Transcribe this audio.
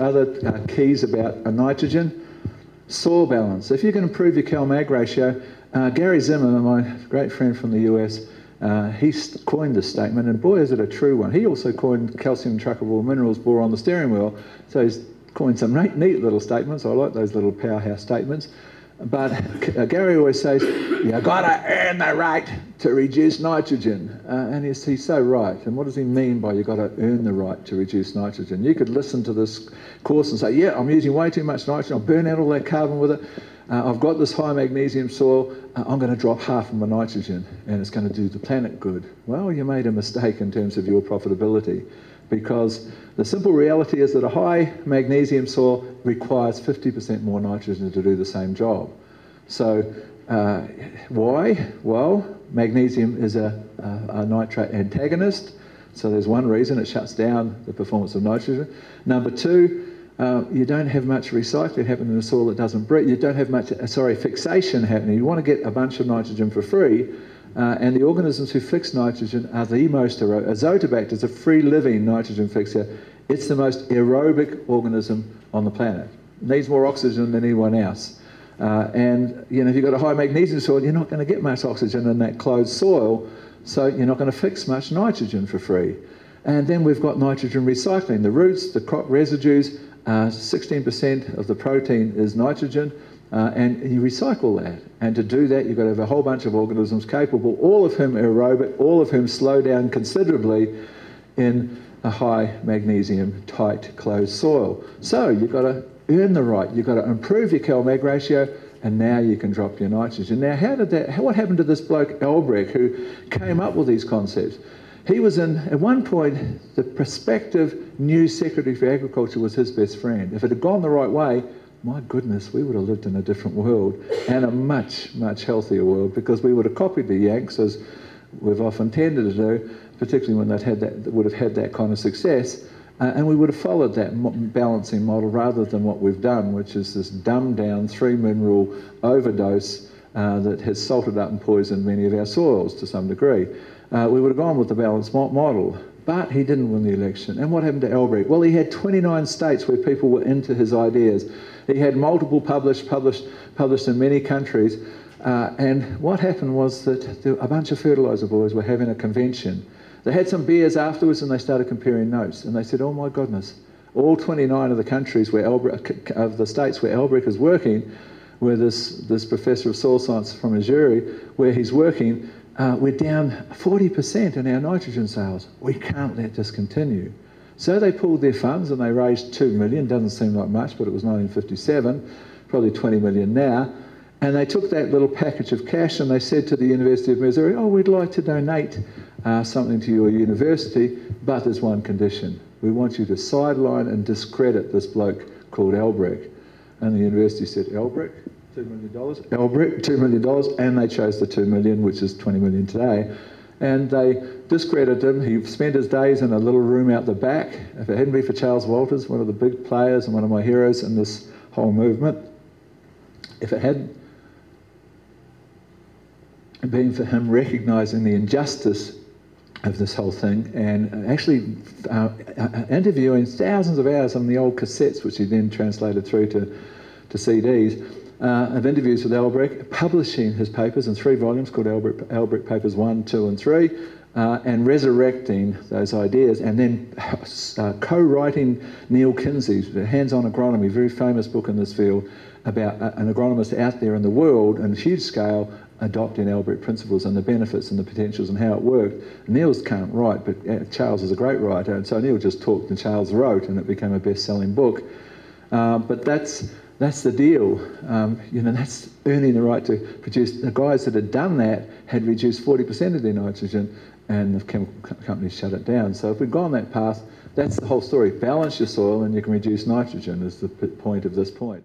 other uh, keys about uh, nitrogen. Soil balance. If you can improve your cal-mag ratio, uh, Gary Zimmerman, my great friend from the US, uh, he coined this statement, and boy, is it a true one. He also coined calcium truckable minerals bore on the steering wheel, so he's coined some neat, neat little statements. I like those little powerhouse statements. But uh, Gary always says, you got to earn the right to reduce nitrogen. Uh, and he's, he's so right. And what does he mean by you got to earn the right to reduce nitrogen? You could listen to this course and say, yeah, I'm using way too much nitrogen. I'll burn out all that carbon with it. Uh, I've got this high magnesium soil. Uh, I'm going to drop half of my nitrogen and it's going to do the planet good. Well, you made a mistake in terms of your profitability because the simple reality is that a high magnesium soil requires 50% more nitrogen to do the same job. So uh, why? Well, magnesium is a, a, a, nitrate antagonist, so there's one reason it shuts down the performance of nitrogen. Number two, uh, you don't have much recycling happening in the soil that doesn't breathe. You don't have much, uh, sorry, fixation happening. You want to get a bunch of nitrogen for free, uh, and the organisms who fix nitrogen are the most aerobic. Azotobacter is a free-living nitrogen fixer. It's the most aerobic organism on the planet. Needs more oxygen than anyone else. Uh, and you know, if you've got a high magnesium soil, you're not going to get much oxygen in that closed soil, so you're not going to fix much nitrogen for free. And then we've got nitrogen recycling. The roots, the crop residues, 16% uh, of the protein is nitrogen. Uh, and you recycle that. And to do that, you've got to have a whole bunch of organisms capable, all of whom are aerobic, all of whom slow down considerably in a high magnesium, tight, closed soil. So you've got to earn the right. You've got to improve your cal-mag ratio, and now you can drop your nitrogen. Now, how did that? What happened to this bloke Albrecht who came up with these concepts? He was in at one point the prospective new Secretary for Agriculture was his best friend. If it had gone the right way, my goodness, we would have lived in a different world and a much, much healthier world because we would have copied the Yanks as we've often tended to do, particularly when they'd had that, would have had that kind of success. Uh, and we would have followed that balancing model rather than what we've done, which is this dumbed down three mineral overdose uh, that has salted up and poisoned many of our soils to some degree. Uh, we would have gone with the balanced model. But he didn't win the election. And what happened to Albrecht? Well, he had 29 states where people were into his ideas. He had multiple published, published, published in many countries. Uh, and what happened was that a bunch of fertilizer boys were having a convention. They had some beers afterwards and they started comparing notes. And they said, oh my goodness, all 29 of the countries where Albrecht, of the states where Albrecht is working, where this, this professor of soil science from Missouri, where he's working, uh, we're down 40% in our nitrogen sales. We can't let this continue. So they pulled their funds and they raised 2 million. Doesn't seem like much, but it was 1957, probably 20 million now. And they took that little package of cash and they said to the University of Missouri, oh, we'd like to donate uh, something to your university, but there's one condition. We want you to sideline and discredit this bloke called Albrecht. And the university said, Albrecht, $2 million. Albrecht, $2 million, and they chose the 2 million, which is 20 million today. And they discredited him. He spent his days in a little room out the back. If it hadn't been for Charles Walters, one of the big players and one of my heroes in this whole movement, if it hadn't been for him recognizing the injustice of this whole thing and actually uh, uh interviewing thousands of hours on the old cassettes, which he then translated through to, to CDs, uh, of interviews with Albrecht, publishing his papers in three volumes called Albrecht, Albrecht Papers 1, 2, and 3, uh, and resurrecting those ideas, and then uh, co-writing Neil Kinsey's Hands-on Agronomy, very famous book in this field, about an agronomist out there in the world on a huge scale adopting Albrecht principles and the benefits and the potentials and how it worked. Neil's can't write, but uh, Charles is a great writer, and so Neil just talked and Charles wrote, and it became a best-selling book. Uh, but that's that's the deal. Um, you know, that's earning the right to produce. The guys that had done that had reduced 40% of their nitrogen, and the chemical companies shut it down. So if we'd gone that path, that's the whole story. Balance your soil, and you can reduce nitrogen. Is the point of this point.